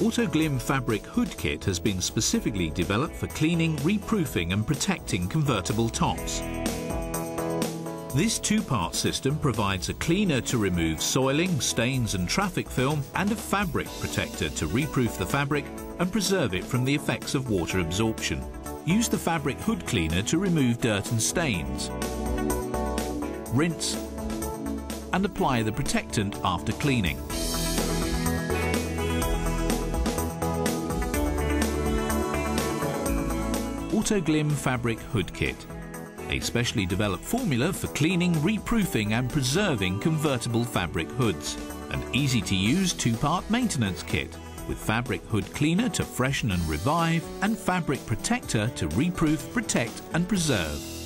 Autoglym Fabric Hood Kit has been specifically developed for cleaning, reproofing and protecting convertible tops. This two-part system provides a cleaner to remove soiling, stains and traffic film and a fabric protector to reproof the fabric and preserve it from the effects of water absorption. Use the fabric hood cleaner to remove dirt and stains. Rinse and apply the protectant after cleaning. Autoglym Fabric Hood Kit a specially developed formula for cleaning, reproofing and preserving convertible fabric hoods. An easy-to-use two-part maintenance kit with fabric hood cleaner to freshen and revive and fabric protector to reproof, protect and preserve.